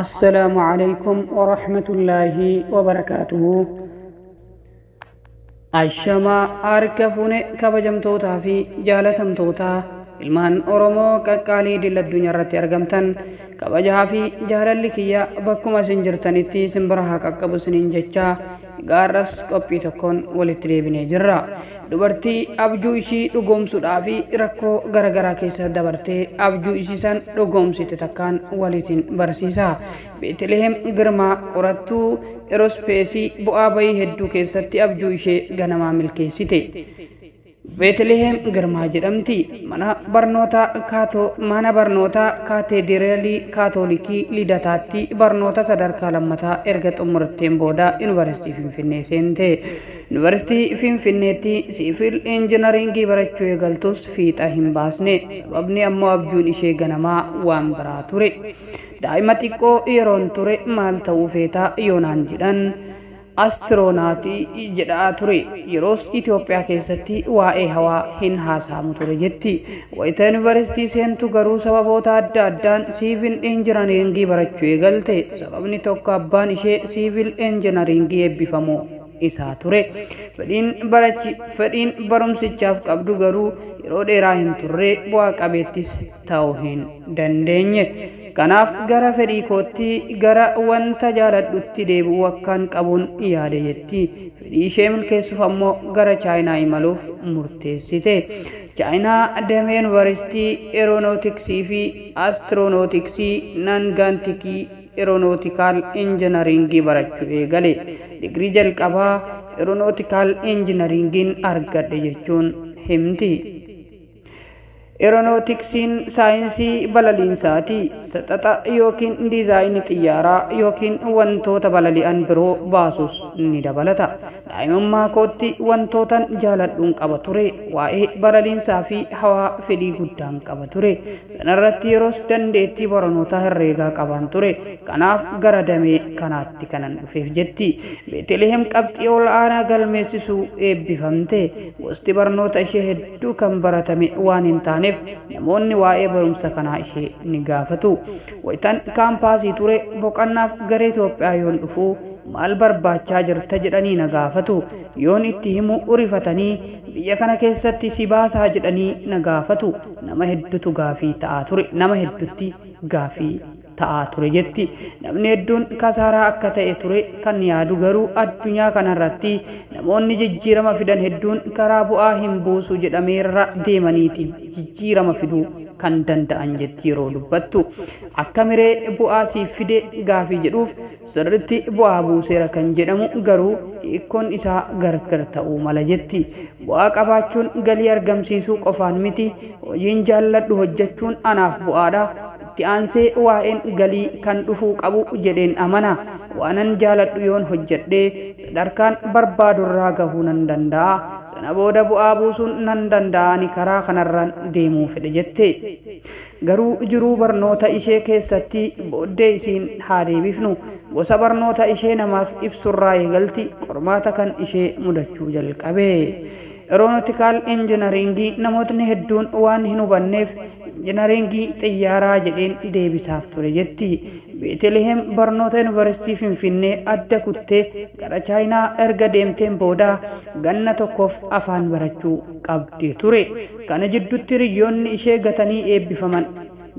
السلام عليكم ورحمة الله وبركاته Ashamaa harka fuune kabajamtootaa fi jaalatamtootaa ilmaan Oromoo qaqqaalii idil addunyaa irratti argamtan kabajaa fi jaalalli kiyya bakkuma isin jirtanitti simbira haa qaqqabu isiniin jechaa Gaarras qophii tokkoon walitti deebinee jirra. Dubartii abjuu ishii dhugoomsuudhaa fi rakkoo garaagaraa keessa dabartee abjuu ishii san dhugoomsite takkaan walitiin barsiisa. Beetlehem Girmaa qorattuu eerospeesii bu'aa bayii hedduu keessatti abjuu ishee ganamaa milkeessite. Beetlehem Girmaa jedhamti mana barnootaa kaatoo mana barnootaa kaateederaalii kaatoolikii lidataatti barnoota sadarkaa lammataa erga xumuratteen booda yuunivarsiitii Finfinnee seente. Yuunivarsiitii Finfinneetti siivil injinaringii barachuu eegaltus fiixa hin baasne sababni ammoo abjuun ishee ganamaa waan biraa ture. Daa'ima xiqqoo yeroon ture maal ta'uu feetaa yoonaan jedhan. Astiroonaati jedhaa ture yeroos Itoophiyaa keessatti waa'ee hawaa hin haasa'amu ture jetti wayita yuunivarsiitii seentu garuu sababoota adda addaan siivil injinaringii barachuu eegalte sababni tokko abbaan ishee siivil injinaringii eebbifamoo isaa ture fedhiin barumsichaaf qabdu garuu yeroo dheeraa hin turre bu'aa qabeettis ta'uu hin dandeenye kanaaf gara fedhii kootti gara wanta jaaladhutti deebi'uu akkaan qabuun yaade jetti. Fedhii ishee milkeessuuf ammoo gara chaayinaa imaluuf murteessite. Chaayinaa damee yuunivarsiitii eeronootiksii fi astiroonotiksii nangaantikii eeronootiikaal injinaringii barachuu eegale. Digrii jalqabaa eeronootiikaal injinaringiin argadhe jechuun himti. Eeronootiksiin saayinsii balaliinsaati. Saxaxa yookiin diizaayinii xiyyaaraa yookiin wantoota balali'an biroo baasus ni dabalata. Daa'imummaa kootti wantootan jaaladhuun qaba ture. Waa'ee balaliinsaa fi hawaa fedhii guddaan qaba ture. Sanarratti yeroos dandeettii barnootaa herreegaa qaban ture. Kanaaf gara damee kanaatti kanan dhufeef jetti. Beetlehem qabxii ol aanaa galmeessisuu eebbifamte. Gosti barnoota ishee hedduu kan baratame waan hin taane taaneef namoonni waa'ee barumsa kanaa ishee ni gaafatu. Wayitaan kaampaasii ture boqannaaf gara Itoophiyaa yoon dhufu maal barbaachaa jirta jedhanii na gaafatu. Yoon itti himu urifatanii biyya kana keessatti si baasaa jedhanii na gaafatu. Nama hedduutu gaafii ta'aa ture. Nama hedduutti gaafii ta'aa ture jetti. Namni hedduun kasaaraa akka ta'e ture kan yaadu garuu addunyaa kanarratti namoonni jijjiirama fidan hedduun karaa bu'aa hin buusu jedhameerra deemaniiti jijjiirama fiduu kan danda'an jetti yeroo dubbattu. Akka miree bu'aa siif fide gaafii jedhuuf sirritti bu'aa buuseera kan jedhamu garuu hiikkoon isaa gargar ta'uu mala jetti. Bu'aa qabaachuun galii argamsiisuu qofaan miti hojiin jaalladhu hojjechuun anaaf bu'aadha. Itti aansee waa'een galii kan dhufuu qabu jedheen amana. Waanan jaaladhu yoon hojjedhee sadarkaan barbaadurraa gahuu nan danda'a. Sana booda bu'aa buusuun nan danda'ani karaa kanarraan deemuu fedhe jette. Garuu jiruu barnoota ishee keessatti booddee isiin haa deebifnu. Gosa barnoota ishee namaaf ibsurraa eegalti qormaata kan ishee mudachuu jalqabe. Eeroonootikaal injinaringii namootni hedduun waan hin hubanneef injinaringii xiyyaaraa jedheen deebisaaf ture jetti. Beetlehem barnoota yuunivarsiitii Finfinnee adda kuttee gara Chaayinaa erga deemteen booda ganna tokkoof afaan barachuu qabdi ture. Kana jidduutti hiriyoonni ishee gatanii eebbifaman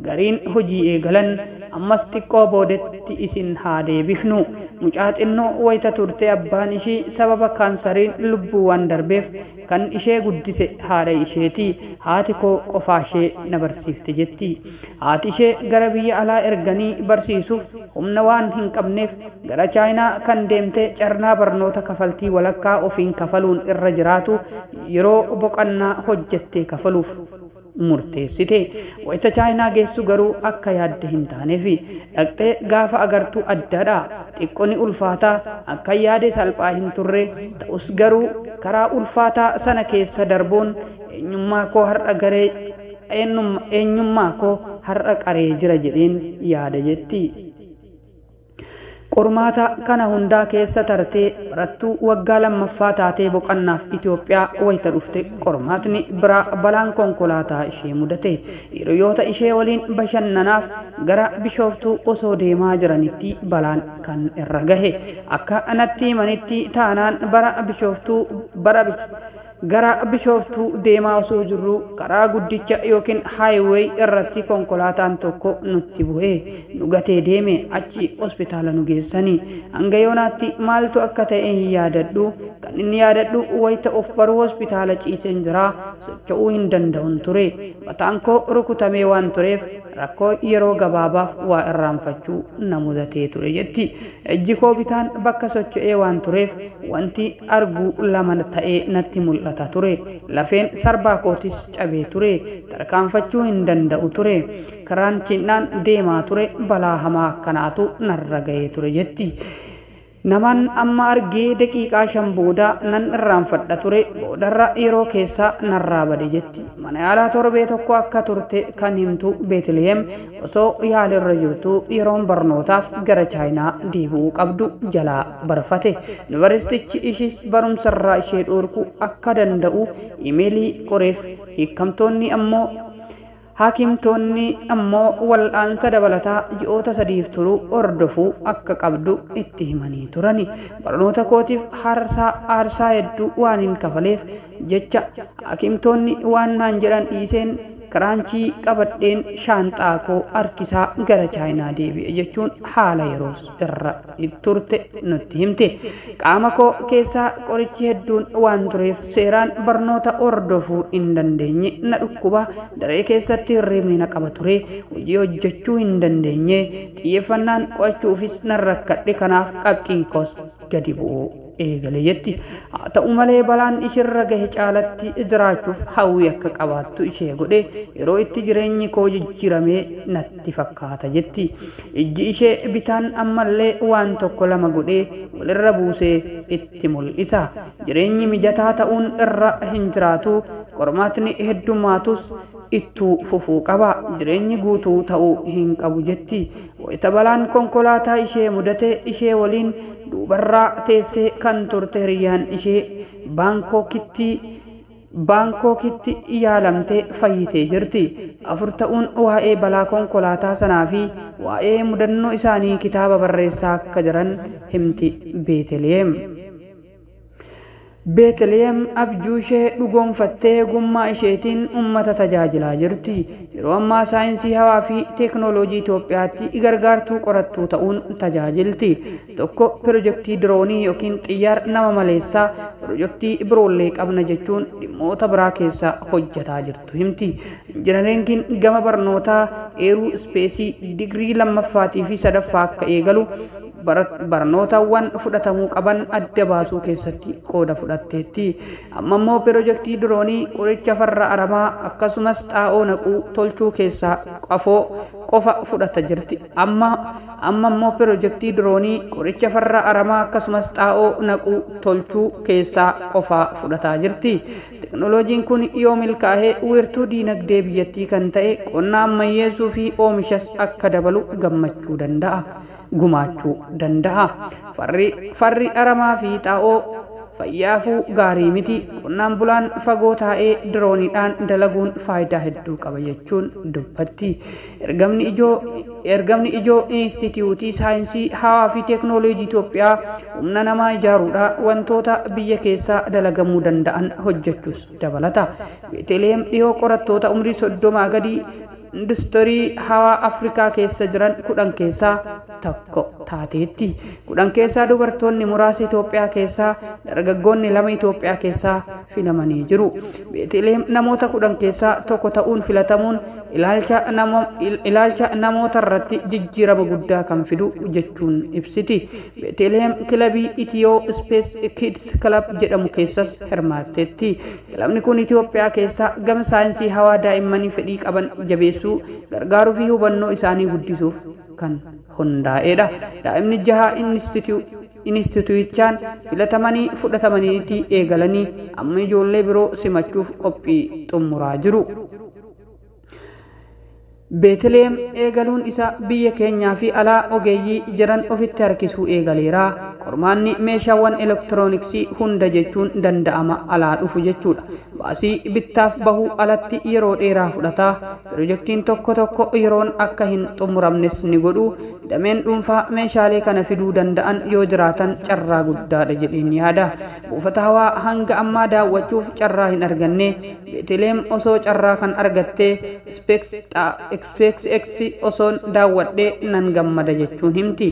gariin hojii eegalan ammas xiqqoo boodetti isin haa deebifnu. Mucaa xinnoo wayita turte abbaan ishii sababa kaansariin lubbuu waan darbeef kan ishee guddise haadha isheeti. Haati koo qofaa ishee na barsiifte jetti. Haati ishee gara biyya alaa erganii barsiisuuf humna waan hin qabneef gara chaayinaa kan deemte carnaa barnoota kafaltii walakkaa ofiin kafaluun irra jiraatu yeroo boqannaa hojjettee kafaluuf murteessite wayita chaayinaa geessu garuu akka yaadde hin taaneef dhaqxee gaafa agartuu addaadha. Xiqqooni ulfaataa akka yaade salphaa hin turre. Ta'us garuu karaa ulfaataa sana keessa darbuun eenyummaa koo har'a garee eenyummaa koo har'a qaree jira jedheen yaada jetti. Qormaata kana hundaa keessa tartee barattuu waggaa lammaffaa taatee boqannaaf Itoophiyaa wayita dhufte. Qormaatni biraa balaan konkolaataa ishee mudate hiriyoota ishee waliin bashannanaaf gara bishooftuu osoo deemaa jiranitti balaan kan irra gahe. Akka natti himanitti taanaan bara bishooftuu bara gara bishooftuu deemaa osoo jirru karaa guddicha yookiin haayiweey irratti konkolaataan tokko nutti bu'ee nu gatee deeme achi hospitaala nu geessanii. Hanga yoonaatti maaltu akka ta'e hin yaadadhu. Kan inni yaadadhu wayita of baruu hospitaala ciiseen jiraa socho'uu hin danda'un ture. Mataan koo rukutamee waan tureef rakkoo yeroo gabaabaaf waa irraanfachuu na mudatee ture jetti. Ijji koo bitaan bakka socho'ee waan tureef wanti arguu lama ta'ee natti mul'ata ture lafeen sarbaa kootis cabee ture tarkaanfachuu hin danda'u ture karaan cinnaan deemaa ture balaa hamaa akkanaatu narra ga'ee ture jetti. Naman amma argee daqiiqaa shan booda nan irraanfadha ture boodarra yeroo keessaa narraa bade jetti. Mana yaalaa torbee tokko akka turte kan himtu beetliheem osoo yaalirra jirtu yeroon barnootaaf gara chaayinaa deebi'uu qabdu jalaa barfate. Yuunivarsiitichi ishis barumsarraa ishee dhoorku akka danda'u imeelii qoreef hiikamtoonni ammoo Haakimtoonni ammoo wal'aansa dabalataa ji'oota sadiif turu hordofuu akka qabdu itti himanii turani. Barnoota kootiif aarsaa hedduu waan hin kafaleef jecha haakimtoonni waan naan jedhan dhiiseen kiraanchii qabadheen shaanxaa koo harkisaa gara chaayinaa deebi'e jechuun haala yeroos irra turte nutti himte. Qaama koo keessaa qorichi hedduun waan tureef seeraan barnoota hordofuu hin dandeenye na dhukkuba daree keessatti hirribni na qaba ture hojii hojjechuu hin dandeenye xiyyeeffannaan qo'achuufis nan rakkadhe kanaaf qabxiin koos gadi bu'uu eegale jetti ta'u malee balaan ishirra gahe caalatti jiraachuuf hawwii akka qabaattu ishee godhe yeroo itti jireenyi koo jijjiiramee natti fakkaata jetti ijji ishee bitaan ammallee waan tokko lama godhee walirra buusee itti mul'isa jireenyi mijataa ta'uun irra hin jiraatu qormaatni heddumaatus ittuu fufuu qaba jireenyi guutuu ta'uu hin qabu jetti wayita balaan konkolaataa ishee mudate ishee waliin duubarraa teessee kan turte hiriyyaan ishee baankookitti baankookitti yaalamtee fayyitee jirti afur ta'uun waa'ee balaa konkolaataa sanaa fi waa'ee mudannoo isaanii kitaaba barreessaa akka jiran himti beeteleem. Beetlehem abjuu ishee dhugoonfattee gummaa isheetiin ummata tajaajilaa jirti yeroo ammaa saayinsii hawaa fi teeknooloojii Itoophiyaatti gargaartuu qorattuu ta'uun tajaajilti tokko pirojektii diroonii yookiin xiyyaara nama maleessaa pirojektii biroollee qabna jechuun dhimmoota biraa keessa hojjetaa jirtu himti injinaringiin gama barnootaa eeruu ispeesii digirii lammaffaatii fi sadaffaa akka eegalu barnootawwan fudhatamuu qaban adda baasuu keessatti qooda fudhatteetti. Amma immoo pirojektii diroonii qoricha farra aramaa akkasumas xaa'oo naquu tolchuu keessaa qafoo qofa fudhata jirti. Amma amma immoo pirojektii diroonii qoricha farra aramaa akkasumas xaa'oo naquu tolchuu keessaa qofaa fudhataa jirti. Teknooloojiin kun yoo milkaa'ee wiirtuu diinagdee biyyattii kan ta'e qonna ammayyeessuu fi oomishas akka dabalu gammachuu danda'a. Gumaachuu danda'a. Farri aramaa fi xaa'oo fayyaafuu gaarii miti. Qonnaan bulaan fagoo taa'ee dirooniidhaan dalaguun faayidaa hedduu qaba jechuun dubbatti. Ergamni ijoo ergamni ijoo Inistituutii Saayinsii Hawaa fi Teeknooloojii Itoophiyaa humna namaa ijaaruudha wantoota biyya keessaa dalagamuu danda'an hojjechuus dabalata. Beeteleem dhiyoo qorattoota umrii soddomaa gadii industirii hawaa afrikaa keessa jiran kudhan keessaa tokko taateetti kudhan keessaa dubartoonni muraasa itoophiyaa keessaa dargaggoonni lama itoophiyaa keessaa filamanii jiru. Beeteleem namoota kudhan keessaa tokko ta'uun filatamuun ilaalcha namoota irratti jijjiirama guddaa kan fidu jechuun ibsiti. Beeteleem kilabii itiyoo ispees kids kilab jedhamu keessas hirmaatteetti. Kilabni kun itoophiyaa keessaa gama saayinsii hawaa daa'immanii fedhii qaban jabeessuu gargaaruu fi hubannoo isaanii guddisuuf kan hundaa'edha. Daa'imni jaha inistituutichaan filatamanii fudhatamaniiti eegalanii amma ijoollee biroo simachuuf qophii xumuraa jiru. beetleem eegaluun isaa biyya keenyaa fi alaa ogeeyyii jiran ofitti harkisuu eegaleera qormaanni meeshaawwan elektirooniksii hunda jechuun danda'ama alaa dhufu jechuudha baasii bittaaf bahuu alatti yeroo dheeraa fudhata pirojektiin tokko tokko yeroon akka hin xumuramnes ni godhu dameen dhuunfaa meeshaalee kana fiduu danda'an yoo jiraatan carraa guddaadha jedheen yaada buufata hawaa hanga ammaa daawwachuuf carraa hin arganne beetleem osoo carraa kan argatte SpaceX osoon daawwadhee nan gammada jechuun himti.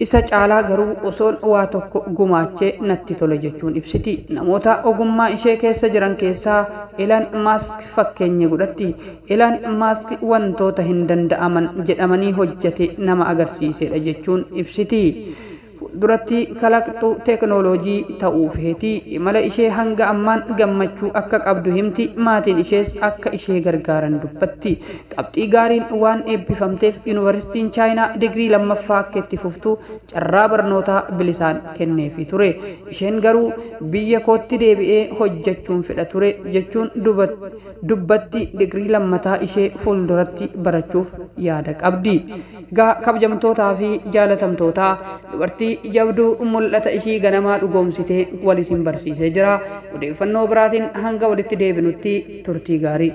Isa caalaa garuu osoon waa tokko gumaachee natti tola jechuun ibsiti. Namoota ogummaa ishee keessa jiran keessaa Elaan Maask fakkeenya godhatti. Elaan Maask wantoota hin danda'aman jedhamanii hojjete nama agarsiisedha jechuun ibsiti. Duratti kalaqxu teeknooloojii ta'uu feeti imala ishee hanga ammaan gammachuu akka qabdu himti. Maatiin ishees akka ishee gargaaran dubbatti. Qabxii gaariin waan eebbifamteef yuunivarsiitiin chaayinaa digrii lammaffaa akka itti fuftu carraa barnootaa bilisaan kenneefi ture. Isheen garuu biyya kootti deebi'ee hojjechuun fedha ture jechuun dubbatti digrii lammataa ishee fuulduratti barachuuf yaada qabdi. Egaa kabajamtootaa fi jaalatamtootaa dubartii jabduu mul'ata ishii ganamaa dhugoomsitee wal isin barsiisee jira odeeffannoo biraatiin hanga walitti deebinutti turtii gaarii